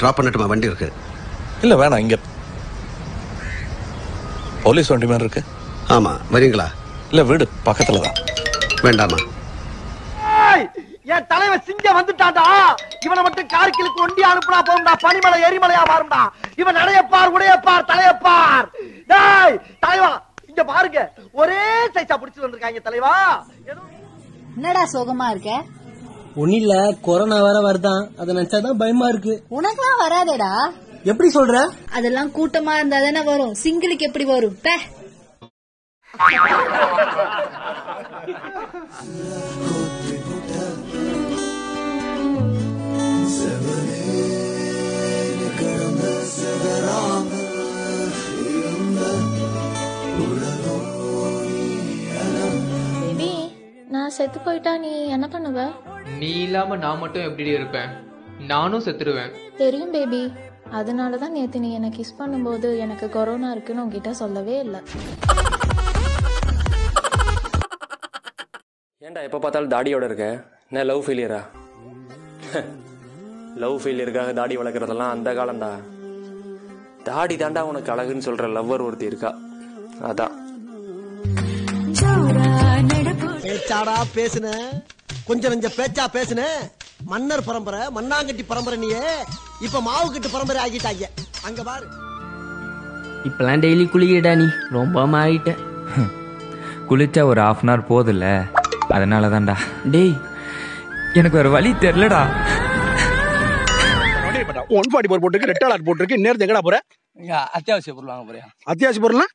Drop பண்ணட்டுமா? வண்டி இருக்கு. இல்ல வேணாம் இங்க. போலீஸ் வண்டி மாதிரி இருக்கு. ஆமா வரீங்களா? இல்ல வீடு பக்கத்துல தான். வேண்டாமா? என் தலைவன் சிங்க வந்துட்டான்டா. இவனை மட்டும் கார்கிலுக்கு ஒண்டி அனுப்புனா போகும்டா பனிமலை எரிமலையா மாறும்டா. இவன் நடையப்பார் உடையப்பார் தலையப்பார். டேய் தலைவா இங்க பாருங்க. ஒரே சைஸா புடிச்சு வந்திருக்காங்க தலைவா. என்னடா சோகமா இருக்க? ஒன்னும் இல்ல கொரோனா வேற வருதான் அதை நினைச்சாதான் பயமா இருக்கு. உனக்கெல்லாம் வராதேடா. எப்படி சொல்ற? அதெல்லாம் கூட்டமா இருந்தா தானே வரும். சிங்கிளுக்கு எப்படி வரும்? பே. பேபி நான் செத்து போயிட்டா நீ என்ன பண்ணுவ? நீ இல்லாம நான் மட்டும் எப்படி இருப்பேன்? நானும் செத்துருவேன். தெரியும் பேபி அதனால தான் நேற்று நீ என்னை கிஸ் பண்ணும்போது எனக்கு கொரோனா இருக்குன்னு உன்கிட்ட சொல்லவே இல்லை. ஏன்டா எப்போ பார்த்தாலும் தாடியோட இருக்க? என்ன லவ் ஃபெயிலியரா லவ் ஃபெயிலியருக்காக தாடி வளர்க்குறதெல்லாம் அந்த காலம்டா. தாடி தாண்டா உனக்கு அழகுன்னு சொல்ற லவ்வர் ஒருத்தி இருக்கா. அதான். பேசுன. கொஞ்சம் நஞ்ச பேச்சா பேசுன. மன்னர் பரம்பரை மண்ணாங்கட்டி பரம்பரை நீயே. இப்ப மாவு கட்டு பரம்பரை ஆகிட்டாங்க. அங்க பாரு. இப்பெல்லாம் டெய்லி குளிக்கடா நீ. ரொம்ப மாறிட்ட குளிச்சா ஒரு half அன் ஹவர் போதில்ல? அதனால தான்டா டேய். எனக்கு ஒரு வழி தெரிலடா ஒன் ஃபார்ட்டி போர் போட்டுருக்கு ரெட் அலர்ட் போட்டுருக்கு. நேரத்து எங்கடா போற? அத்தியாவசிய பொருள் வாங்க போறியா? அத்தியாவசிய பொருள்னா?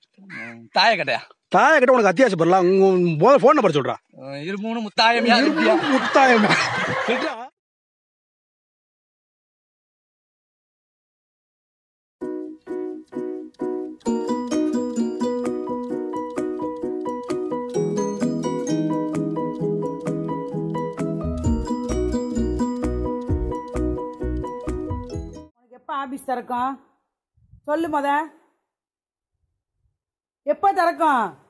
தாய கட்டையா தாய கிட்ட உனக்கு அத்தியாவசிய பொருளா? உங்க போன் நம்பர் சொல்றா. இரு மூணு முத்தாயம் முத்தாயம். எப்ப ஆபீஸ் திறக்கும்? சொல்லு முத. எப்ப திறக்கும்?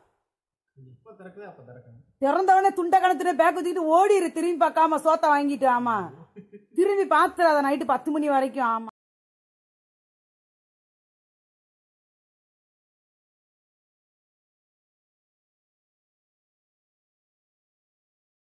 திறந்தவனே துண்டை கணத்துல பேக் வச்சுக்கிட்டு ஓடிரு. திரும்பி பார்க்காம சோத்த வாங்கிட்டு ஆமா. திரும்பி பாத்துறாத நைட்டு பத்து மணி வரைக்கும் ஆமா.